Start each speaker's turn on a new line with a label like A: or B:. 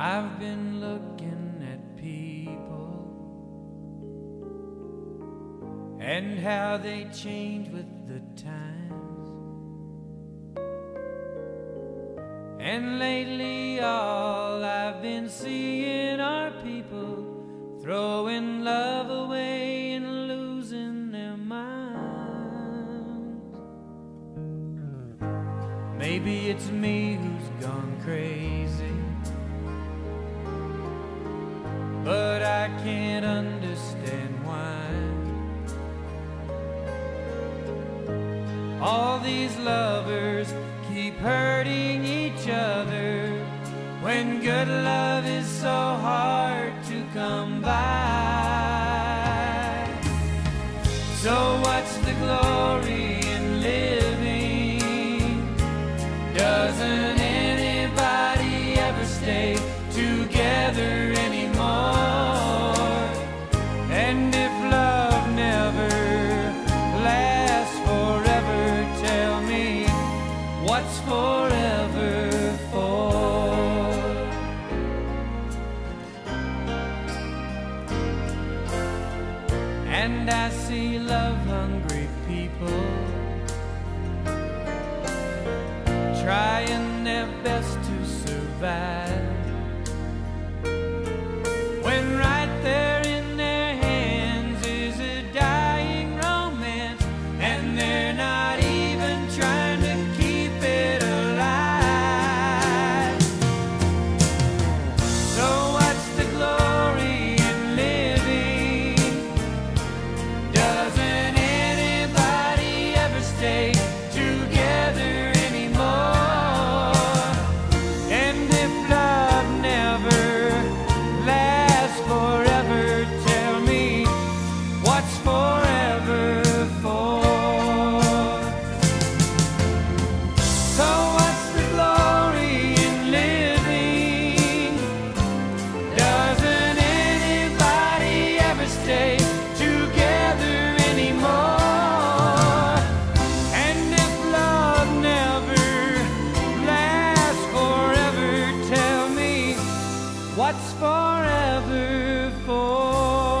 A: I've been looking at people and how they change with the times. And lately, all I've been seeing are people throwing love away and losing their minds. Maybe it's me who's gone crazy. I can't understand why. All these lovers keep hurting each other when good love is so hard to come by. So, what's the glory And I see love hungry people trying their best to survive. what's forever for.